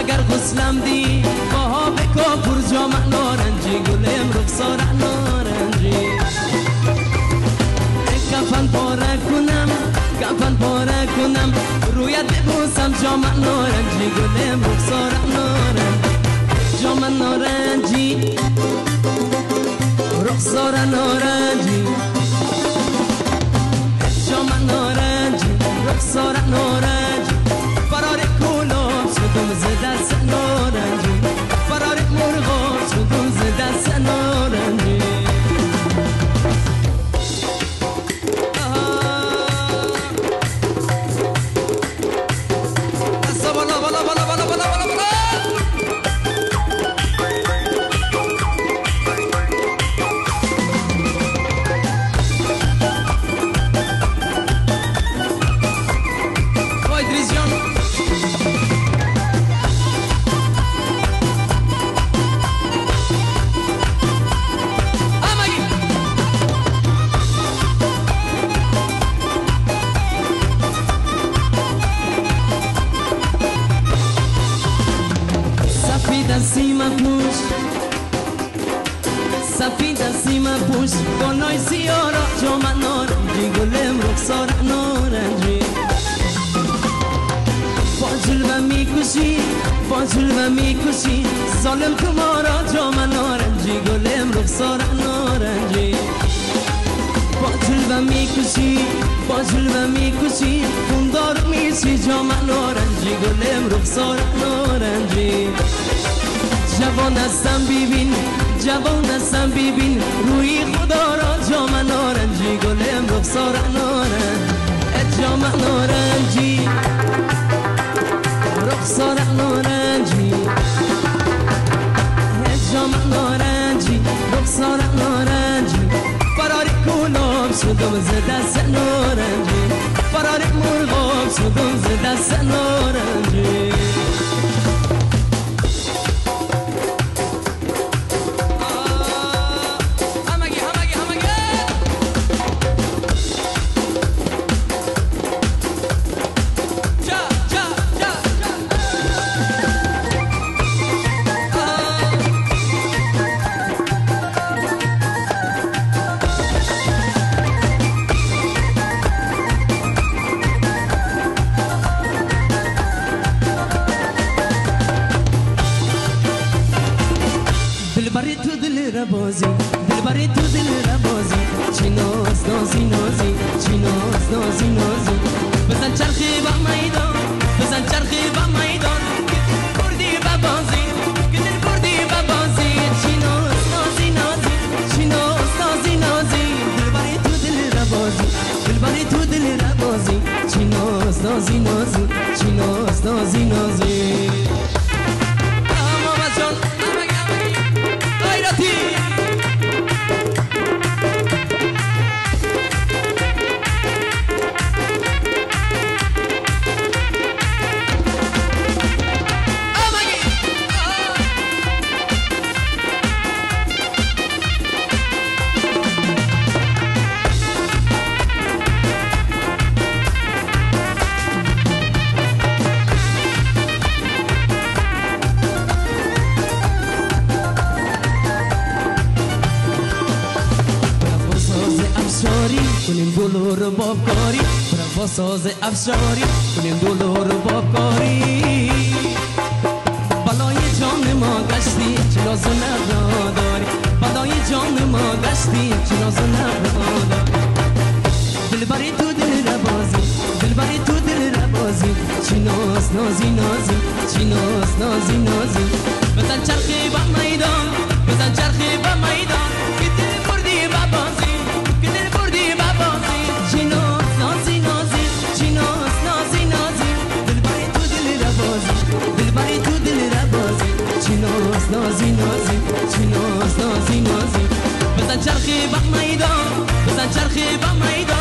اگر غسلم دی باها بکا پر جام نارنجی گل رخسار نارنجی. کفن پاره کنم کفن پاره کنم رویت ببوسم جام نارنجی گلم رخسار نارنجی. جام نارنجی رخسار نارنجی. جام نارنجی رخسار نارنجی. سفید سیما پوش گنای سیارا جام نارنجی گلم رخسار نارنجی با جلوه می‌کشی با جلوه می‌کشی ظالم تو ما را جام نارنجی گلم رخسار نارنجی با جلوه می‌کشی با جلوه می‌کشی خوندار میشی جام نارنجی گلم رخسار نارنجی جوان هستم ببین جوان هستم ببین روی خدا را جام نارنجی گلم رخسار نارنجی اه جام نارنجی. رخسار نارنجی. اه جام نارنجی رخسار نارنجی. فرار کلاب شدم ز دست نارنجی. فرار مرغاب شدم ز دست نارنجی. دل را بازی. دلبری تو دل را بازی چی ناز نازی نازی. چی ناز نازی نازی. کنیم دلو رو بابکاری برافا ساز افشاری کنیم دلو رو بابکاری بلای جان ما گشتی چرا زنب داری بلای جان ما گشتی چرا زنب داری دلبری تو دل را بازی دلبری تو دل را بازی. چی ناز نازی نازی چی ناز نازی نازی. چرخی با میدان بزن چرخی با میدان